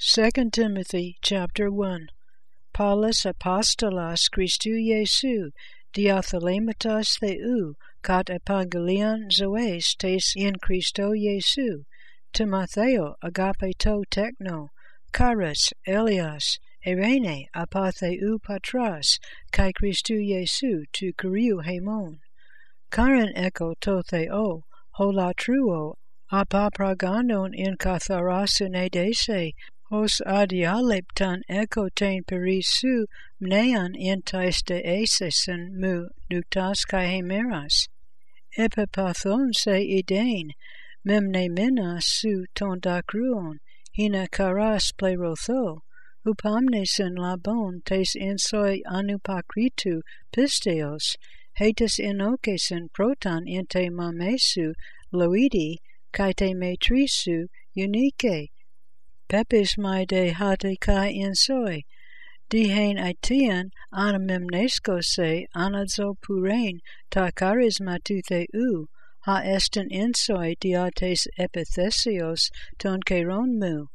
2 Timothy chapter 1 Paulus apostolos Christou Iesu diathelematos theou kat epangelion zoes tes in Christo Iesu Timotheo agape to techno charis Elias Irene apatheu patras kai Christou Iesu tu kuriou hemon Karen echo to theo holatruo apapraganon in katharasune Os adialeptan ekotein perisu mnean entais de esesen mu nuktas kai hemeras. Epipathon se idein, memne menas su ton dakruon, hina karas plerotho, upamnesen labon tes ensoi anupakritu pisteos, hetus inokesen proton inte mamesu loidi, kai te metrisu unike, pepis mai de hate kai insoi, dihain aitian anamemnesko se anadzo purein ta charisma tuthe u, ha estin insoi diates epithesios ton keron mu,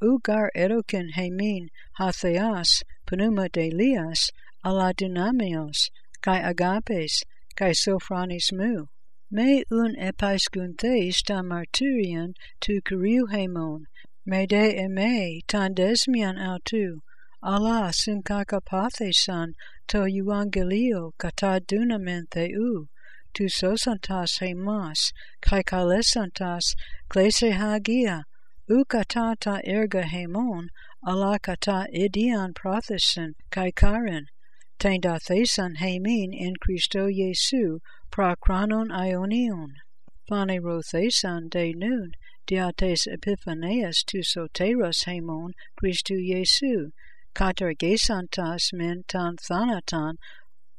u gar erokin hemin ha theas pneuma de lias ala dynamios, kai agapes, kai sophronis mu. Me un epaisgun theis ta martyrian tu kuriu hemon, me de eme tan desmian autu, ala synkakapathesan to euangelio kata dunamen theu, tu sosantas hemas, kai kalesantas klese hagia, u katata erga hemon, ala kata idian prothesin kai karin, ten dathesan hemin in Christo Jesu prakranon ionion. Phane rothesan de nun, diates epiphaneas tu soteros hemon Christu Jesu, kater gesantas men tan thanatan,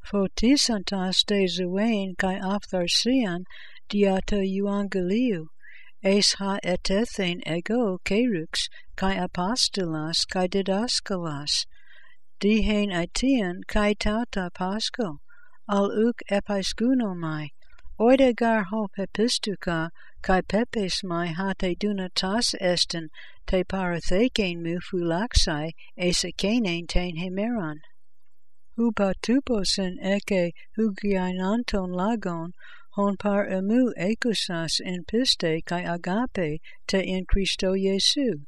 photisantas de zuein kai aphtharsian diata euangeliu, es ha etethen ego kerux kai apostolas kai didaskalas, dihen aitian kai tauta pasco, al uk epaiskunomai, oida gar ho pepistuka kai pepes mai hate dunatas esten te paratheken mu fulaxai esekenein ten hemeron. Hupa tuposen eke hugiananton lagon hon par emu ekusas in piste kai agape te in Christo Jesu,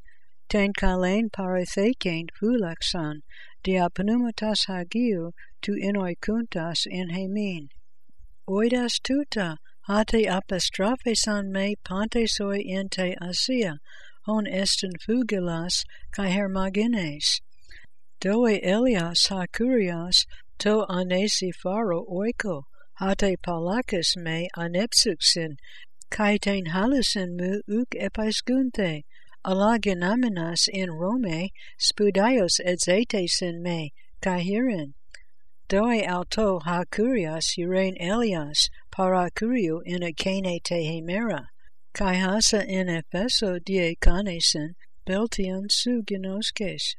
ten kalen paratheken fulaxan, dia pneumatas hagiu tu inoi kuntas in hemin. Oidas tuta, hate apostrophesan me pantesoi ente asia, hon esten fugilas kai hermagines. Doe Elias ha kurias to anesi faro oiko, hate palakis me anepsuxin, kai ten halisen mu uk epaisgunte, ala genaminas in Rome spudaios edzetesin me, kai hierin. Doe alto ha kurias urein Elias para curio in akene te hemera, kai hasa in Epheso die kanesen beltian su ginoskes.